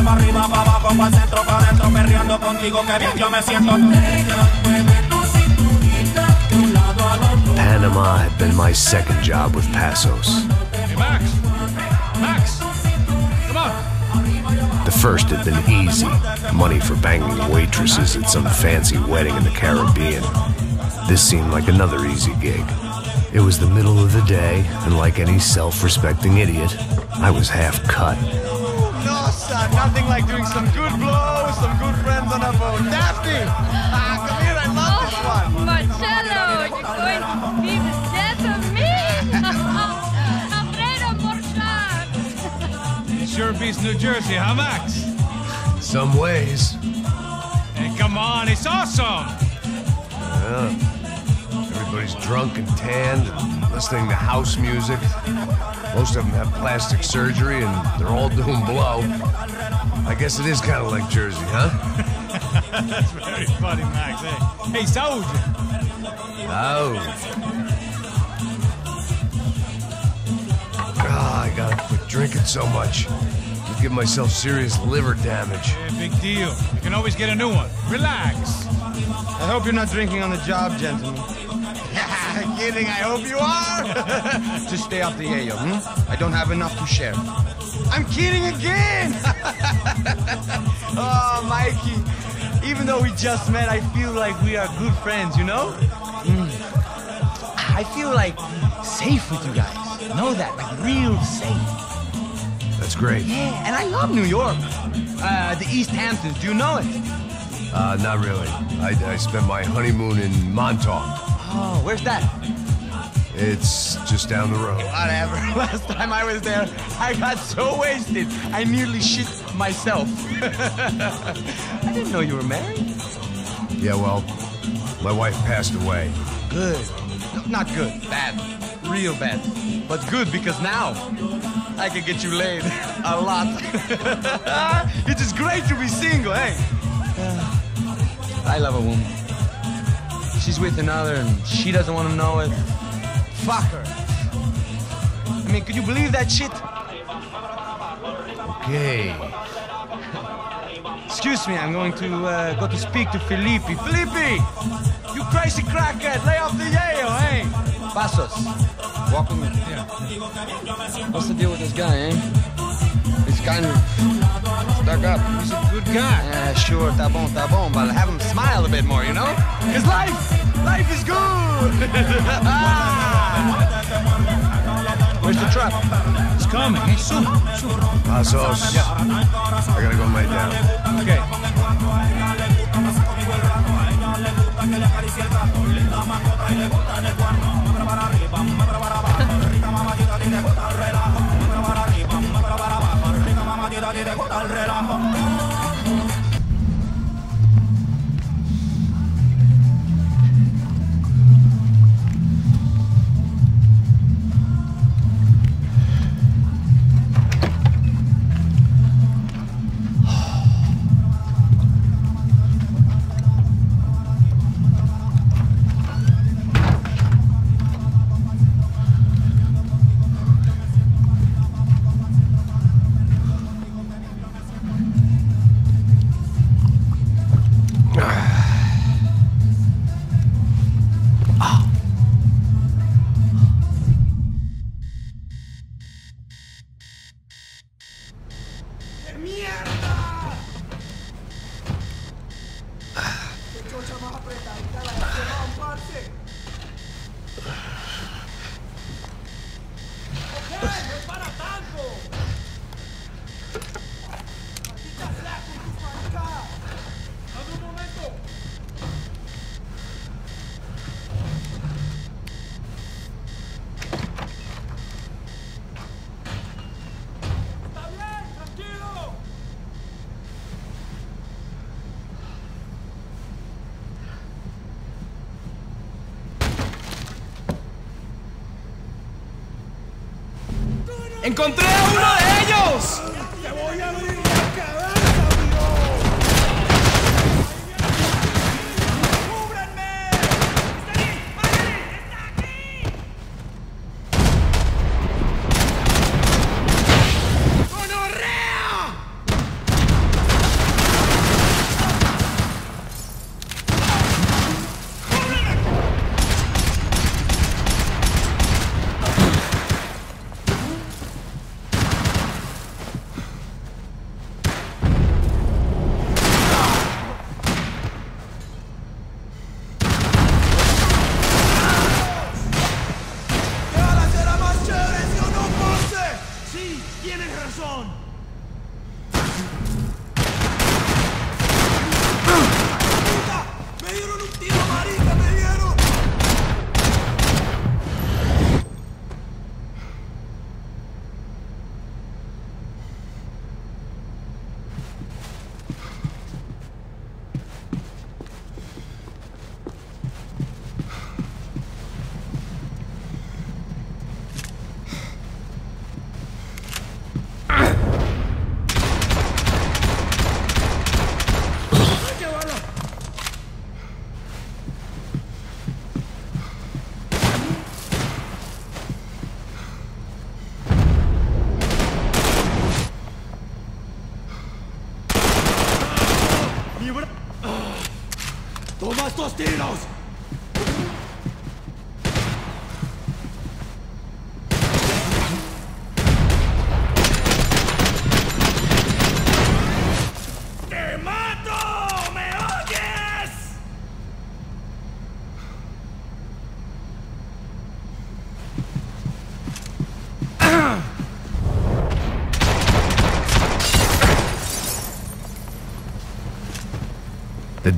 yo me arriba, pa' abajo, pa'l centro, pa' adentro, perreando contigo, que bien yo me siento. Mueve tu cinturita de un lado al otro. Panama had been my second job with Passos. Hey, Max! Max! Come on! The first had been easy money for banging waitresses at some fancy wedding in the Caribbean. This seemed like another easy gig. It was the middle of the day, and like any self respecting idiot, I was half cut. No, nothing like doing some good blows, some good friends on a boat. Daphne! Ah, come here, I love this one. Marcelo, you're going to be the death of me. Alfredo Borchardt. Sure beats New Jersey, huh, Max? Some ways. Hey, come on, it's awesome! Yeah. Everybody's drunk and tanned and listening to house music. Most of them have plastic surgery and they're all doing blow. I guess it is kind of like Jersey, huh? That's very funny, Max. Hey, hey Saúde! Oh. Ah, I gotta quit drinking so much. Could give myself serious liver damage. Hey, big deal. You can always get a new one. Relax. I hope you're not drinking on the job, gentlemen. Kidding, I hope you are. Just stay off the yayo, hmm? I don't have enough to share. I'm kidding again! oh, Mikey, even though we just met, I feel like we are good friends, you know? Mm. I feel like safe with you guys. Know that? Like real safe. That's great. Yeah, and I love New York. Uh, the East Hamptons, do you know it? Uh, not really. I, I spent my honeymoon in Montauk. Oh, where's that? It's just down the road. Whatever. Last time I was there, I got so wasted, I nearly shit myself. I didn't know you were married. Yeah, well, my wife passed away. Good. No, not good. Bad. Real bad. But good because now I can get you laid a lot. it is great to be single, hey? I love a woman. She's with another and she doesn't want to know it. Fuck her. I mean, could you believe that shit? Okay. Excuse me, I'm going to uh, go to speak to Felipe. Felipe! You crazy crackhead, lay off the yayo, hey? Passos, walk with me. Yeah. What's the deal with this guy, eh? He's kind of stuck up. He's a good guy. Yeah, sure, tá bom, tá bom, but have him smile a bit more, you know? Cause life, life is good! Where's the truck? It's coming. Hey, soon. Ah, soon. Passos. I gotta go lay down. Okay. Merda! ¡Encontré a uno de ellos!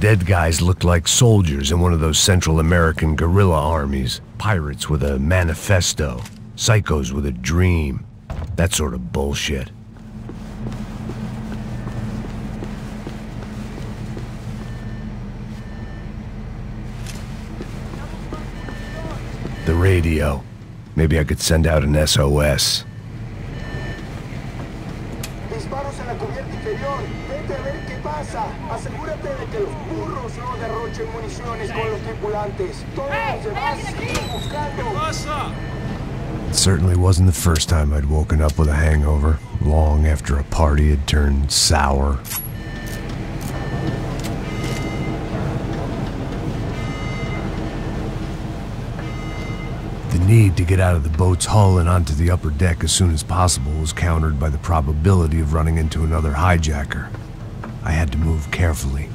Dead guys looked like soldiers in one of those Central American guerrilla armies. Pirates with a manifesto. Psychos with a dream. That sort of bullshit. The radio. Maybe I could send out an SOS. En inferior. Vete a ver qué pasa. Asegúrate de que los burros no derrochen municiones con los tripulantes. Todos los demás siguen buscando. It certainly wasn't the first time I'd woken up with a hangover, long after a party had turned sour. Need to get out of the boat's hull and onto the upper deck as soon as possible was countered by the probability of running into another hijacker. I had to move carefully.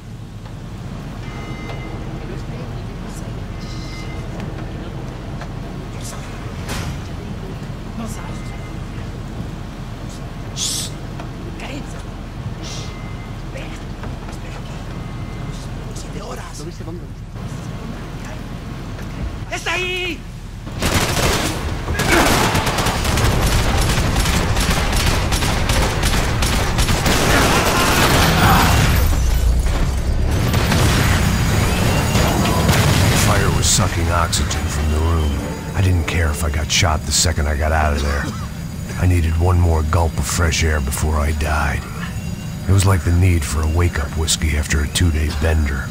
Care if I got shot the second I got out of there. I needed one more gulp of fresh air before I died. It was like the need for a wake-up whiskey after a two-day bender.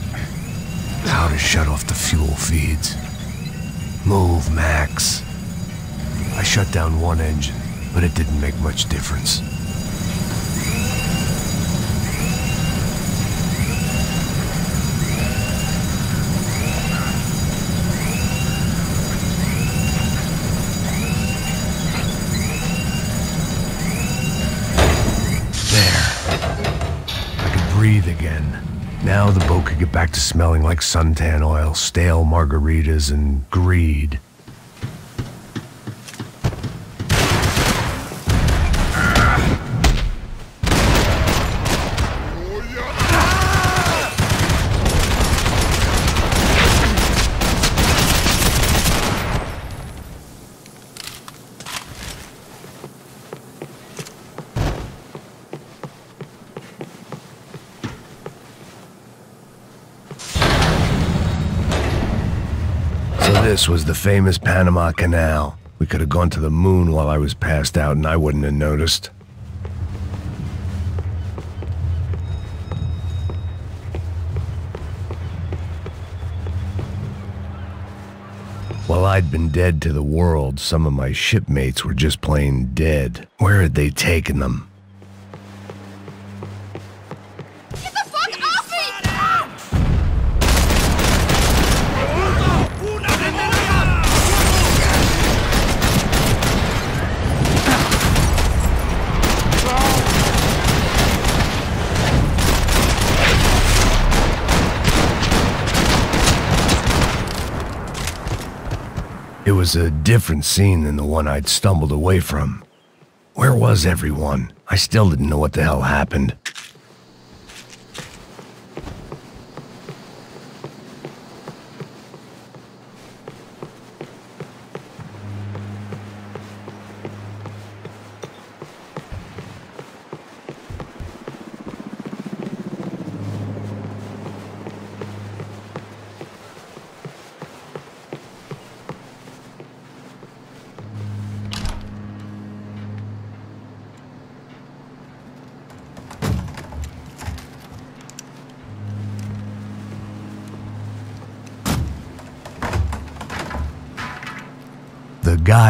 How to shut off the fuel feeds. Move, Max. I shut down one engine, but it didn't make much difference. Could get back to smelling like suntan oil, stale margaritas, and greed. So this was the famous Panama Canal. We could have gone to the moon while I was passed out and I wouldn't have noticed. While I'd been dead to the world, some of my shipmates were just plain dead. Where had they taken them? It was a different scene than the one I'd stumbled away from. Where was everyone? I still didn't know what the hell happened.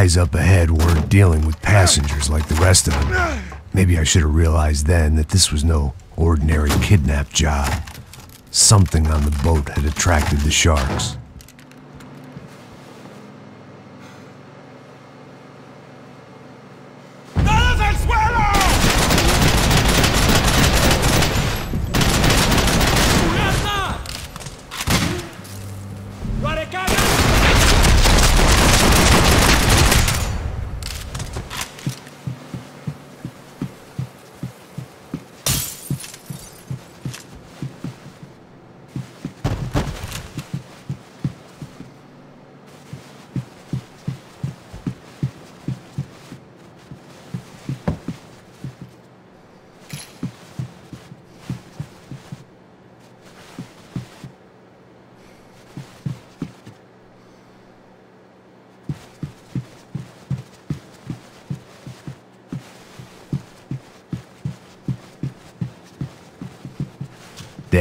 Guys up ahead weren't dealing with passengers like the rest of them. Maybe I should have realized then that this was no ordinary kidnap job. Something on the boat had attracted the sharks.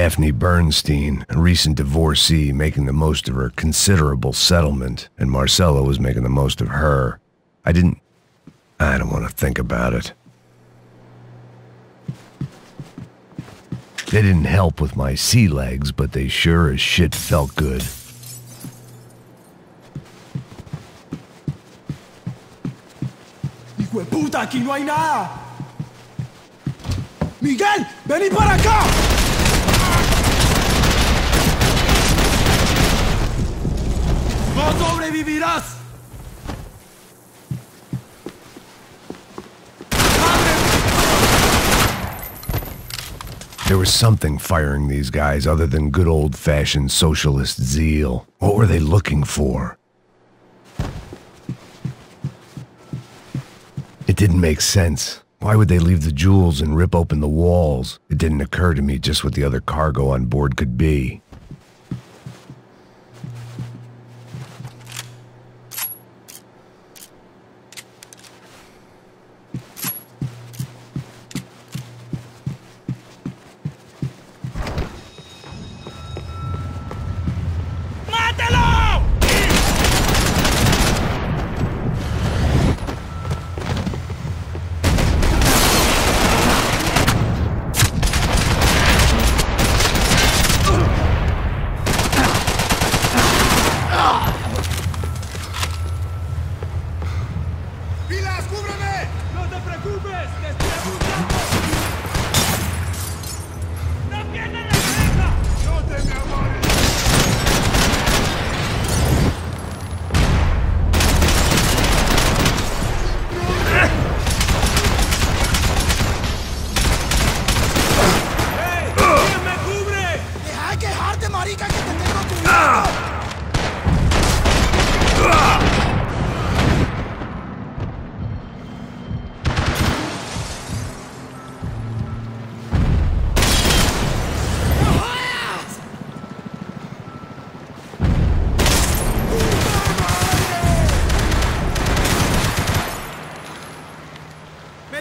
Daphne Bernstein, a recent divorcee, making the most of her considerable settlement, and Marcelo was making the most of her. I didn't. I don't want to think about it. They didn't help with my sea legs, but they sure as shit felt good. ¡Hijo de puta! ¡Aquí no hay nada! ¡Miguel! ¡Vení para acá! ¡No sobrevivirás! There was something firing these guys other than good old fashioned socialist zeal. What were they looking for? It didn't make sense. Why would they leave the jewels and rip open the walls? It didn't occur to me just what the other cargo on board could be.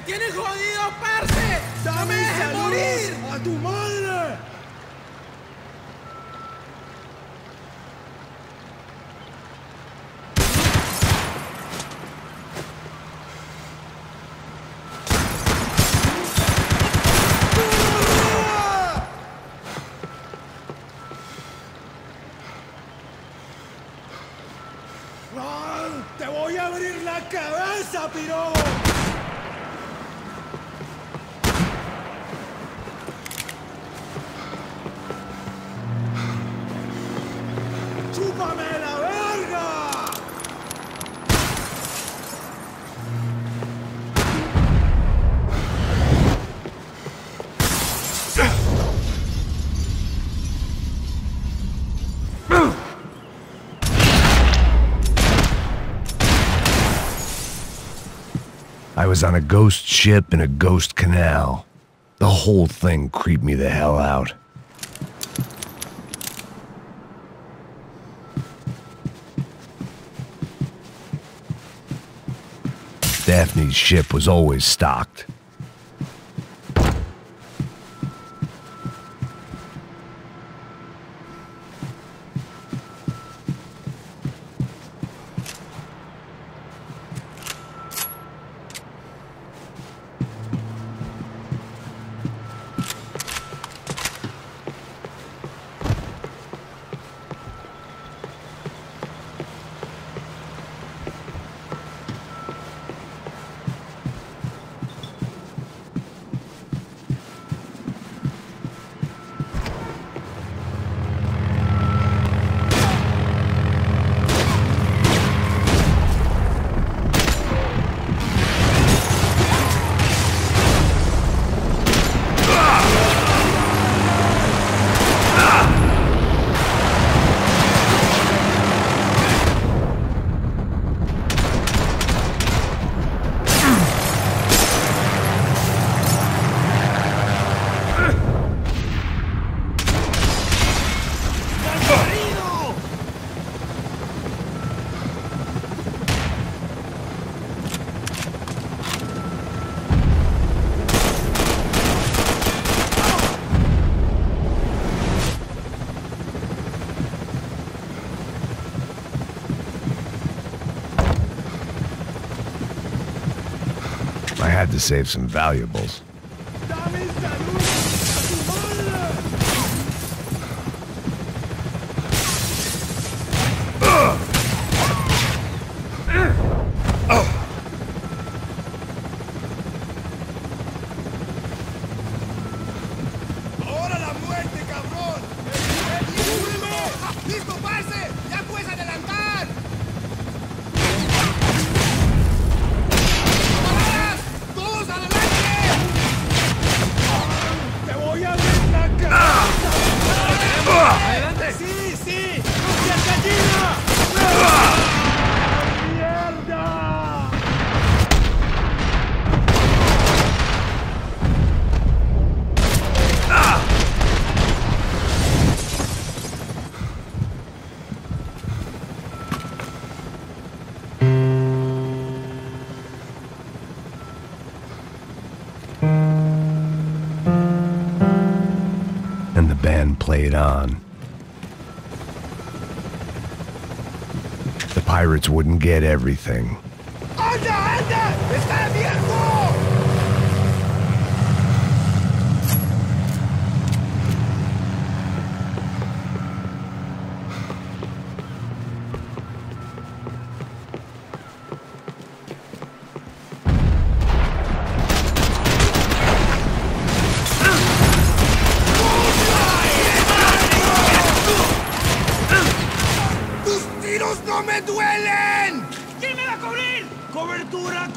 ¡Me tienes jodido, parce! ¡Dame dejes morir! ¡A tu madre! ¡Te voy a abrir la cabeza, piro! Was on a ghost ship in a ghost canal. The whole thing creeped me the hell out. Daphne's ship was always stocked. To save some valuables. Wouldn't get everything.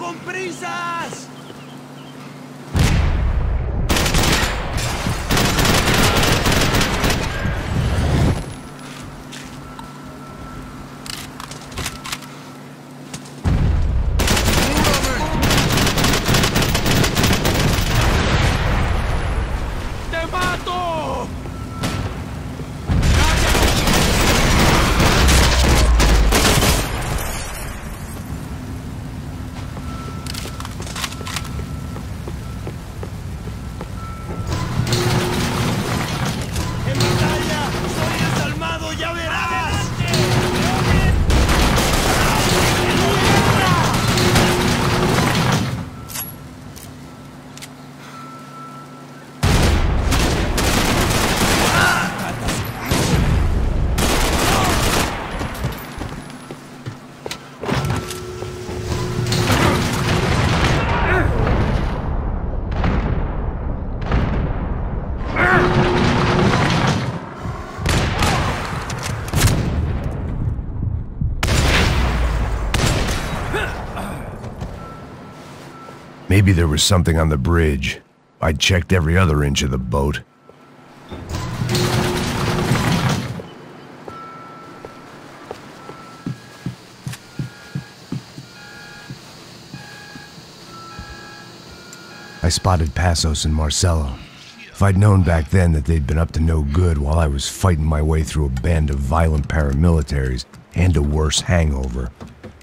Con prisas! Maybe there was something on the bridge. I checked every other inch of the boat. I spotted Passos and Marcelo. If I'd known back then that they'd been up to no good while I was fighting my way through a band of violent paramilitaries and a worse hangover,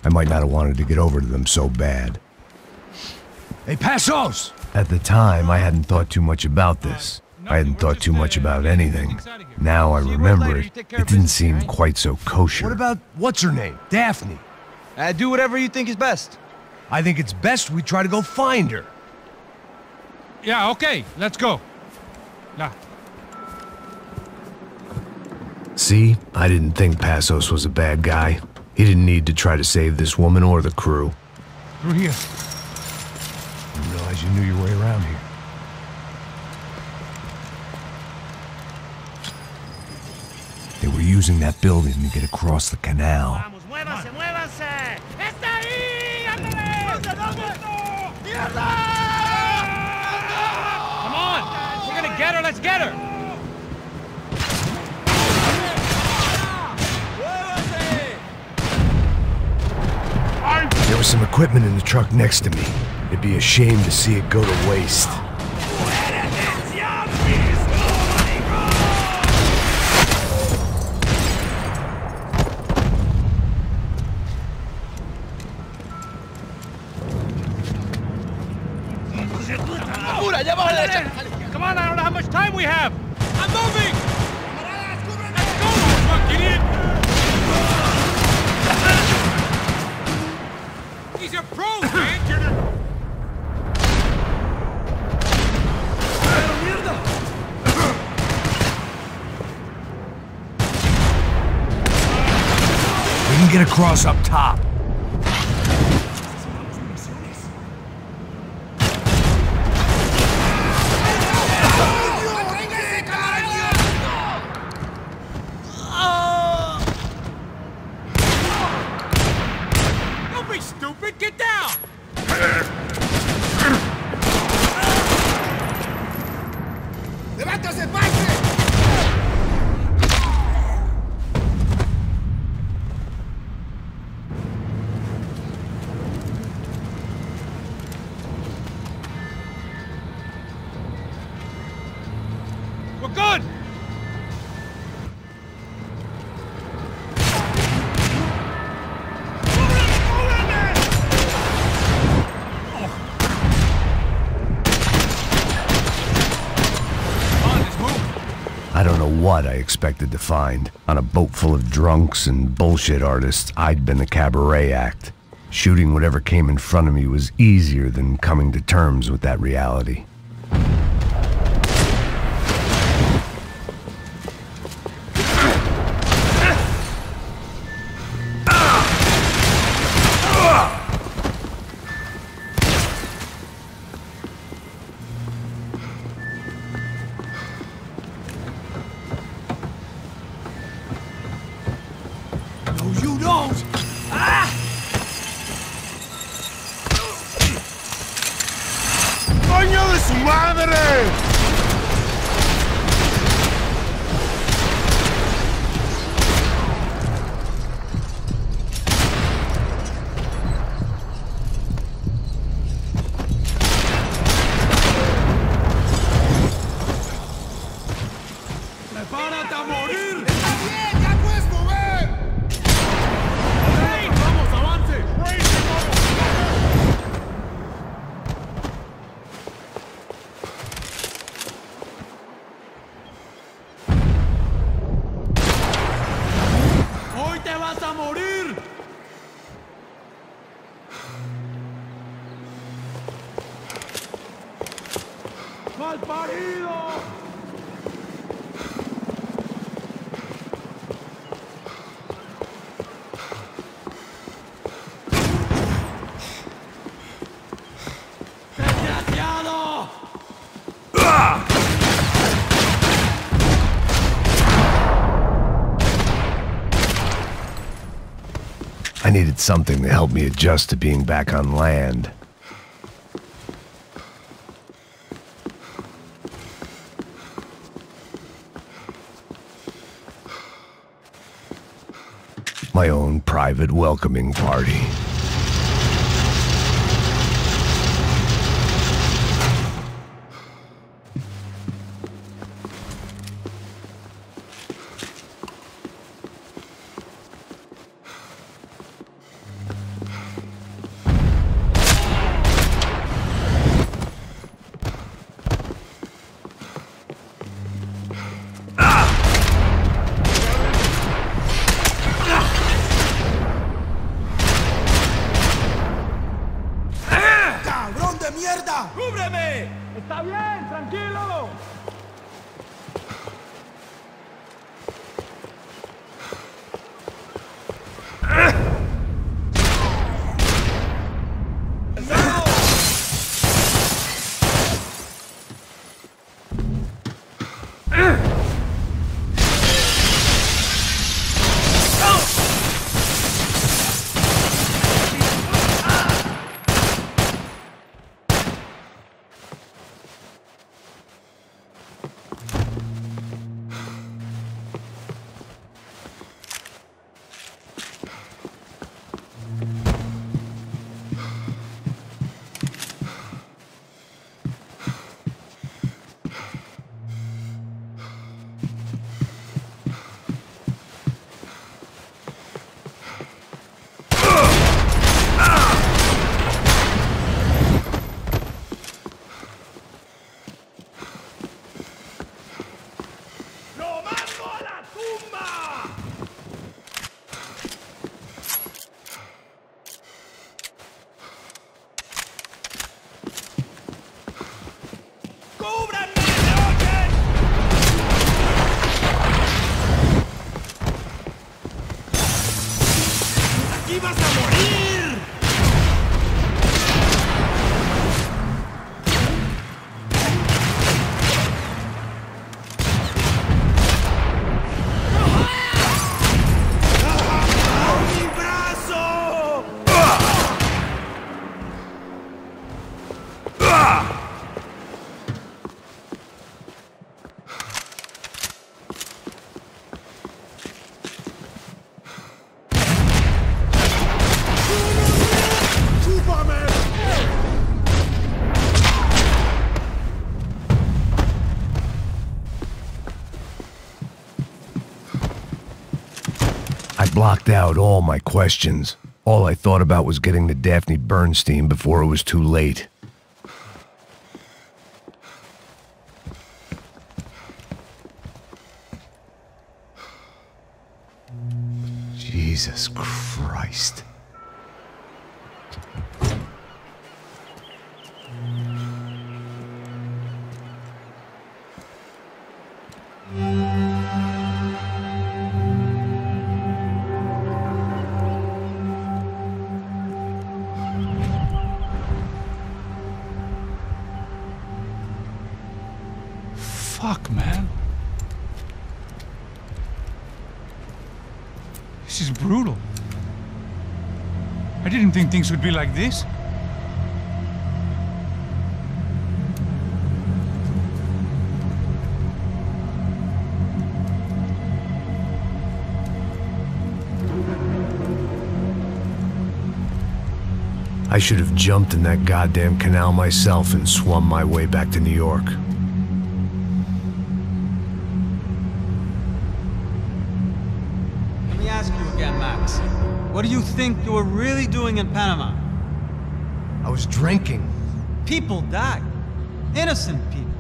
I might not have wanted to get over to them so bad. Hey, Passos! At the time, I hadn't thought too much about this. I hadn't thought too much about anything. Now I remember it, it didn't seem quite so kosher. What about what's her name? Daphne. Uh, do whatever you think is best. I think it's best we try to go find her. Yeah, okay, let's go. Yeah. See, I didn't think Passos was a bad guy. He didn't need to try to save this woman or the crew. Through here. You knew your way around here. They were using that building to get across the canal. Vamos, muévanse, muévanse. ¡Está ahí! ¡Ándale! ¡Mierda! Come on! We're gonna get her, let's get her! There was some equipment in the truck next to me. It'd be a shame to see it go to waste. Come on, I don't know how much time we have! I'm moving! Let's go, man! You're the... We can get across up top. Don't be stupid! Get down! ¡Levántase, parce! We're good! I don't know what I expected to find. On a boat full of drunks and bullshit artists, I'd been the cabaret act. Shooting whatever came in front of me was easier than coming to terms with that reality. Needed something to help me adjust to being back on land. My own private welcoming party. Blocked out all my questions. All I thought about was getting to Daphne Bernstein before it was too late. Jesus Christ. Things would be like this. I should have jumped in that goddamn canal myself and swum my way back to New York. Do you think you were really doing in Panama? I was drinking. People died. Innocent people.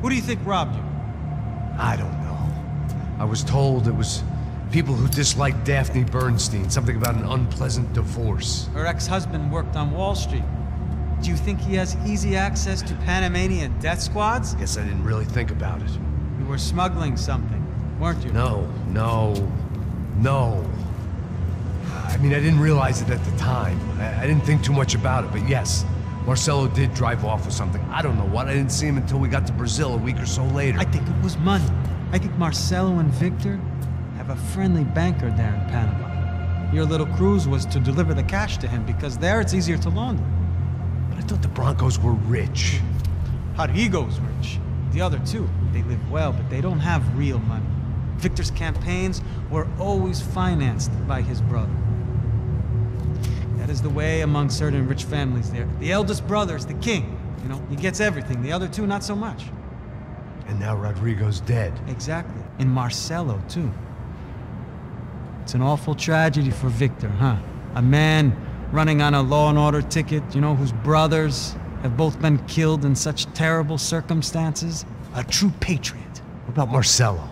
Who do you think robbed you? I don't know. I was told it was people who disliked Daphne Bernstein, something about an unpleasant divorce. Her ex-husband worked on Wall Street. Do you think he has easy access to Panamanian death squads? Guess I didn't really think about it. You were smuggling something, weren't you? No, no, no. I mean, I didn't realize it at the time. I, I didn't think too much about it, but yes, Marcelo did drive off with something. I don't know what. I didn't see him until we got to Brazil a week or so later. I think it was money. I think Marcelo and Victor have a friendly banker there in Panama. Your little cruise was to deliver the cash to him because there it's easier to launder. But I thought the Brancos were rich. Rodrigo's rich. The other two, they live well, but they don't have real money. Victor's campaigns were always financed by his brother. That is the way among certain rich families there. The eldest brother is the king. You know, he gets everything. The other two, not so much. And now Rodrigo's dead. Exactly. And Marcelo, too. It's an awful tragedy for Victor, huh? A man running on a law and order ticket, you know, whose brothers have both been killed in such terrible circumstances. A true patriot. What about Marcelo?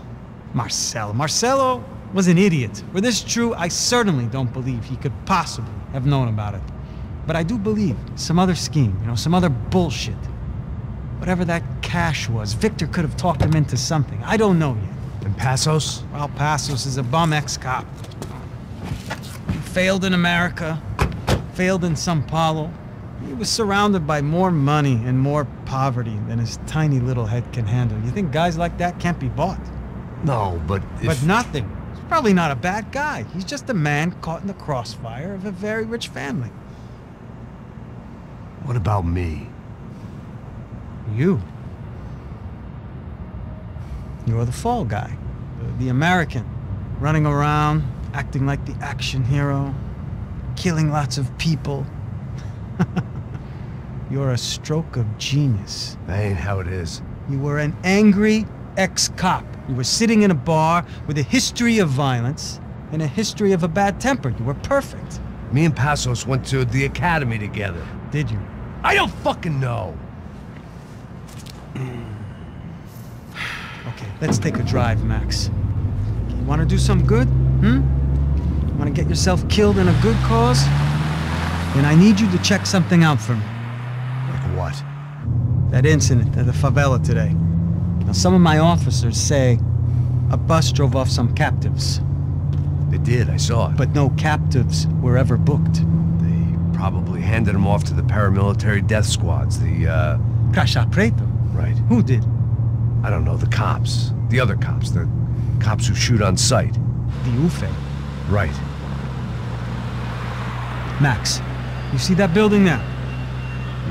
Marcelo. Marcelo was an idiot. Were this true, I certainly don't believe he could possibly have known about it. But I do believe some other scheme, you know, some other bullshit. Whatever that cash was, Victor could have talked him into something. I don't know yet. And Passos? Well, Passos is a bum ex-cop. He failed in America, failed in Sao Paulo. He was surrounded by more money and more poverty than his tiny little head can handle. You think guys like that can't be bought? No, but if... But nothing. Probably not a bad guy. He's just a man caught in the crossfire of a very rich family. What about me? You. You're the fall guy. The, the American. Running around, acting like the action hero, killing lots of people. You're a stroke of genius. That ain't how it is. You were an angry ex-cop. You were sitting in a bar with a history of violence and a history of a bad temper. You were perfect. Me and Passos went to the academy together. Did you? I don't fucking know. Okay, let's take a drive, Max. You want to do some good? Hmm? Want to get yourself killed in a good cause? Then I need you to check something out for me. Like what? That incident at the favela today. Now, some of my officers say a bus drove off some captives, They did, I saw it. but no captives were ever booked. They probably handed them off to the paramilitary death squads, the, uh... Preto? Right. Who did? I don't know, the cops. The other cops. The cops who shoot on sight. The UFE. Right. Max, you see that building there?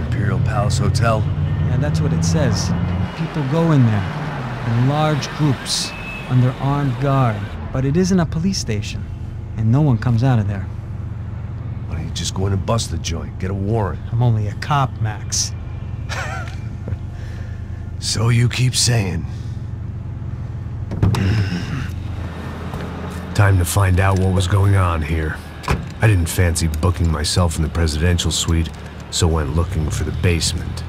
Imperial Palace Hotel? Yeah, that's what it says. People go in there in large groups under armed guard. But it isn't a police station, and no one comes out of there. Why don't you just go in and bust the joint? Get a warrant. I'm only a cop, Max. So you keep saying. Time to find out what was going on here. I didn't fancy booking myself in the presidential suite, so went looking for the basement.